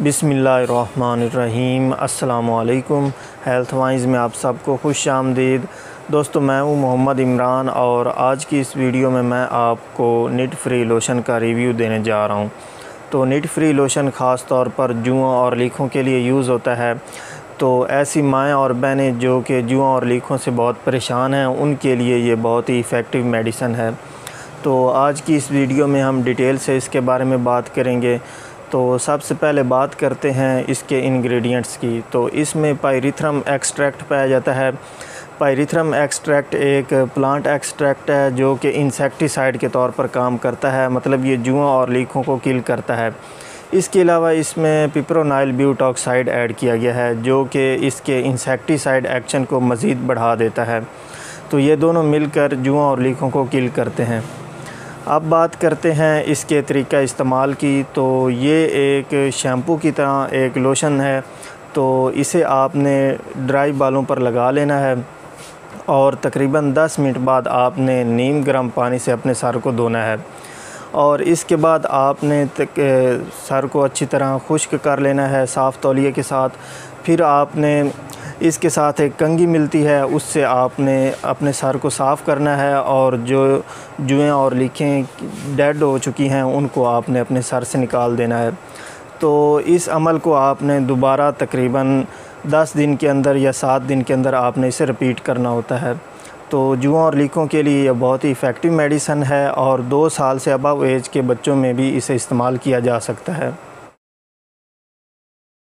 बिसमीम अल्लाम health wise में आप सबको खुश आमदीद। दोस्तों, मैं हूँ मोहम्मद इमरान और आज की इस वीडियो में मैं आपको निट फ्री लोशन का रिव्यू देने जा रहा हूँ। तो निट फ्री लोशन ख़ास तौर पर जुआ और लीखों के लिए यूज़ होता है। तो ऐसी माएँ और बहनें जो कि जुआ और लीखों से बहुत परेशान हैं, उनके लिए ये बहुत ही इफ़ेक्टिव मेडिसन है। तो आज की इस वीडियो में हम डिटेल से इसके बारे में बात करेंगे। तो सबसे पहले बात करते हैं इसके इंग्रेडिएंट्स की। तो इसमें पायरिथ्रम एक्सट्रैक्ट पाया जाता है। पायरिथ्रम एक्सट्रैक्ट एक प्लांट एक्सट्रैक्ट है जो कि इंसेक्टिसाइड के तौर पर काम करता है। मतलब ये जुआ और लीखों को किल करता है। इसके अलावा इसमें पिप्रोनाइल ब्यूटॉक्साइड ऐड किया गया है, जो कि इसके इंसेक्टिसाइड एक्शन को मज़ीद बढ़ा देता है। तो ये दोनों मिलकर जुआ और लीखों को किल करते हैं। अब बात करते हैं इसके तरीका इस्तेमाल की तो ये एक शैम्पू की तरह एक लोशन है। तो इसे आपने ड्राई बालों पर लगा लेना है और तकरीबन 10 मिनट बाद आपने नीम गर्म पानी से अपने सर को धोना है। और इसके बाद आपने सर को अच्छी तरह खुश्क कर लेना है साफ़ तौलिए के साथ। फिर आपने इसके साथ एक कंगी मिलती है, उससे आपने, अपने सर को साफ़ करना है और जो जुएँ और लीखें डेड हो चुकी हैं, उनको आपने अपने सर से निकाल देना है। तो इस अमल को आपने दोबारा तकरीबन 10 दिन के अंदर या सात दिन के अंदर आपने इसे रिपीट करना होता है। तो जुआ और लीकों के लिए यह बहुत ही इफ़ेक्टिव मेडिसन है और दो साल से अबव एज के बच्चों में भी इसे इस्तेमाल किया जा सकता है।